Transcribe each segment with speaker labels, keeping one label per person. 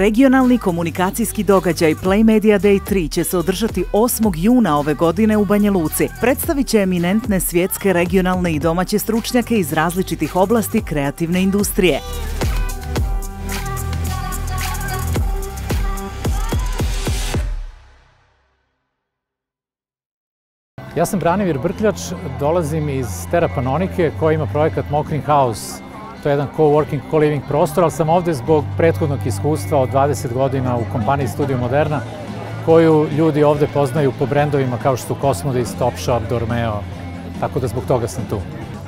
Speaker 1: Regionalni komunikacijski događaj Play Media Day 3 će se održati 8. juna ove godine u Banja Luci. Predstavit će eminentne svjetske, regionalne i domaće stručnjake iz različitih oblasti kreativne industrije.
Speaker 2: Ja sam Branimir Brkljač, dolazim iz Terapanonike koja ima projekat Mokrin House. To je jedan co-working, co-living prostor, ali sam ovdje zbog prethodnog iskustva od 20 godina u kompaniji Studio Moderna, koju ljudi ovdje poznaju po brendovima kao što su Cosmodis, Topshop, Dormeo, tako da zbog toga sam tu.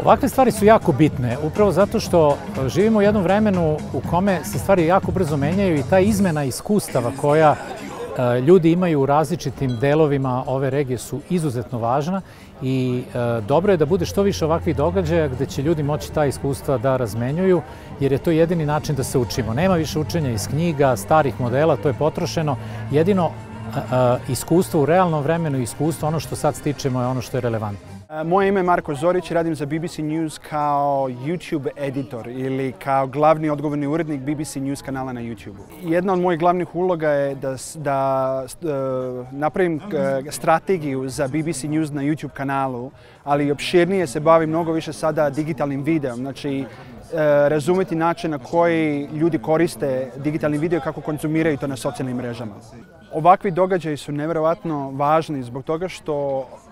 Speaker 2: Ovakve stvari su jako bitne, upravo zato što živimo u jednom vremenu u kome se stvari jako brzo menjaju i ta izmena iskustava koja E, ljudi imaju u različitim delovima ove regije su izuzetno važna i e, dobro je da bude što više ovakvih događaja gdje će ljudi moći ta iskustva da razmenjuju jer je to jedini način da se učimo. Nema više učenja iz knjiga, starih modela, to je potrošeno. Jedino e, iskustvo u realnom vremenu iskustvo, ono što sad stičemo je ono što je relevantno.
Speaker 3: Moje ime je Marko Zorić, radim za BBC News kao YouTube editor ili kao glavni odgovorni urednik BBC News kanala na YouTube. Jedna od mojih glavnih uloga je da, da e, napravim e, strategiju za BBC News na YouTube kanalu, ali opširnije se bavim mnogo više sada digitalnim videom. Znači, e, razumjeti način na koji ljudi koriste digitalni video i kako konzumiraju to na socijalnim mrežama. Ovakvi događaji su nevjerojatno važni zbog toga što E,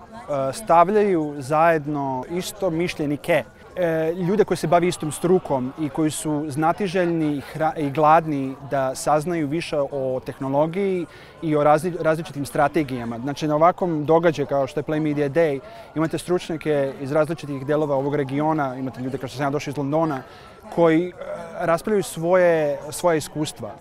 Speaker 3: stavljaju zajedno isto mišljenike, e, ljude koji se bavi istom strukom i koji su znatiželjni i gladni da saznaju više o tehnologiji i o različitim strategijama. Znači na ovakvom događaju kao što je Play Media Day imate stručnjake iz različitih delova ovog regiona, imate ljude kao što sam ja došao iz Londona, koji e, raspravljaju svoje, svoje iskustva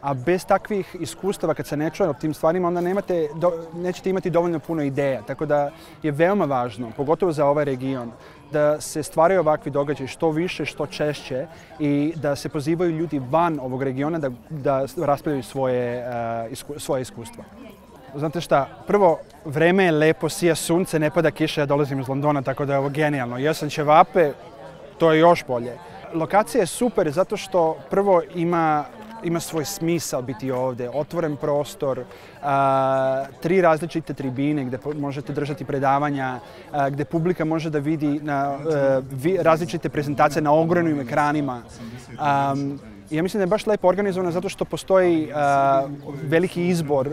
Speaker 3: a bez takvih iskustava kad se ne čuje o tim stvarima onda nemate, nećete imati dovoljno puno ideja. Tako da je veoma važno, pogotovo za ovaj region, da se stvaraju ovakvi događaji što više, što češće i da se pozivaju ljudi van ovog regiona da, da raspravljaju svoje, uh, svoje iskustva. Znate šta, prvo, vreme je lepo, sija sunce, ne pada kiša, ja dolazim iz Londona, tako da je ovo genijalno. Jesam ćevape, to je još bolje. Lokacija je super zato što prvo ima ima svoj smisao biti ovdje, otvoren prostor, tri različite tribine gdje možete držati predavanja, gdje publika može da vidi na, e, različite prezentacije na ogromnim ekranima. ja mislim da je baš lepo organizovano zato što postoji veliki izbor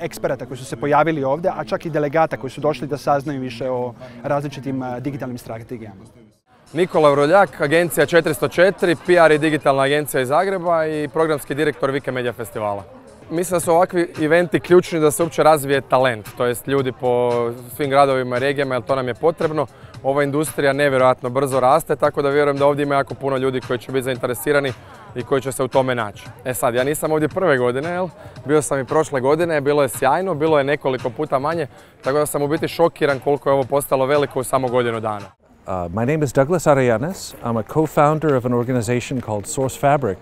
Speaker 3: eksperata koji su se pojavili ovdje, a čak i delegata koji su došli da saznaju više o različitim digitalnim strategijama.
Speaker 4: Nikola Vroljak, agencija 404, PR i digitalna agencija iz Zagreba i programski direktor Vike Media Festivala. Mislim da su ovakvi eventi ključni da se uopće razvije talent, to jest ljudi po svim gradovima i regijama, jer to nam je potrebno. Ova industrija nevjerojatno brzo raste, tako da vjerujem da ovdje ima jako puno ljudi koji će biti zainteresirani i koji će se u tome naći. E sad, ja nisam ovdje prve godine, jel? bio sam i prošle godine, bilo je sjajno, bilo je nekoliko puta manje, tako da sam u biti šokiran koliko je ovo postalo veliko u samo godinu dana.
Speaker 5: Uh, my name is Douglas Arellanes. I'm a co-founder of an organization called Source Fabric.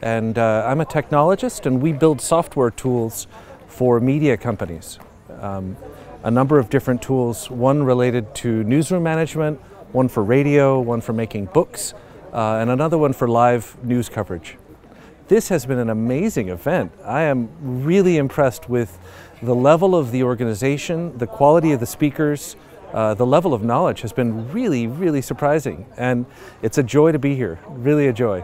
Speaker 5: And uh, I'm a technologist and we build software tools for media companies. Um, a number of different tools, one related to newsroom management, one for radio, one for making books, uh, and another one for live news coverage. This has been an amazing event. I am really impressed with the level of the organization, the quality of the speakers, uh, the level of knowledge has been really, really surprising. And it's a joy to be here, really a joy.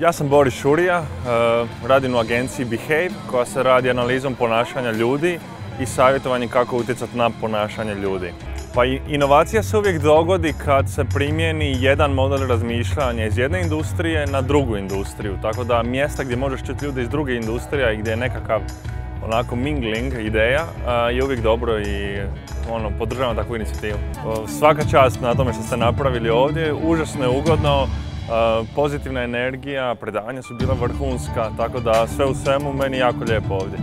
Speaker 6: Ja sam Boris Šurija, uh, radim u agenciji Behave koja se radi analizom ponašanja ljudi i savjetovanjem kako utjecati na ponašanje ljudi. Pa inovacija se uvijek dogodi kad se primijeni jedan model razmišljanja iz jedne industrije na drugu industriju. Tako da mjesta gdje možeš čuti ljude iz druge industrije i gdje je nekakav onako mingling ideja je uvijek dobro i ono, podržavam takvu inicijativu. Svaka čast na tome što ste napravili ovdje, užasno je ugodno, pozitivna energija, predavanja su bila vrhunska, tako da sve u svemu meni jako lijepo ovdje.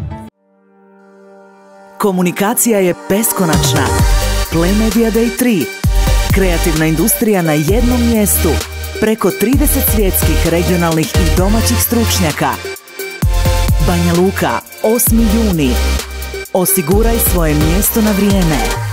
Speaker 1: Komunikacija je beskonačna. Play Media Day 3. Kreativna industrija na jednom mjestu. Preko 30 svjetskih, regionalnih i domaćih stručnjaka. Banja Luka, 8. juni. Osiguraj svoje mjesto na vrijeme.